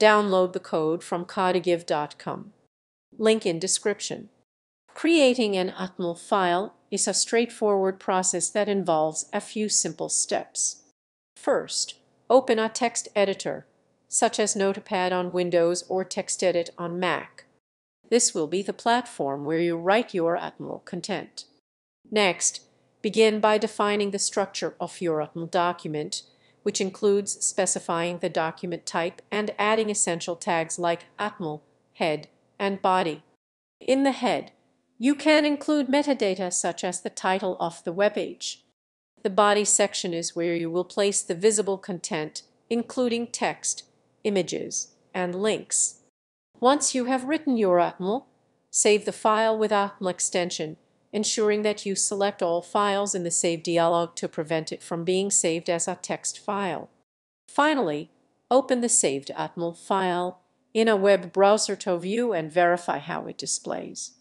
Download the code from codegive.com. Link in description. Creating an HTML file is a straightforward process that involves a few simple steps. First, open a text editor, such as Notepad on Windows or TextEdit on Mac. This will be the platform where you write your HTML content. Next, begin by defining the structure of your HTML document, which includes specifying the document type and adding essential tags like HTML, head, and body. In the head, you can include metadata such as the title of the webpage. The body section is where you will place the visible content, including text, images, and links. Once you have written your HTML, save the file with HTML extension, ensuring that you select all files in the Save dialog to prevent it from being saved as a text file. Finally, open the saved HTML file in a web browser to view and verify how it displays.